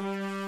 Bye.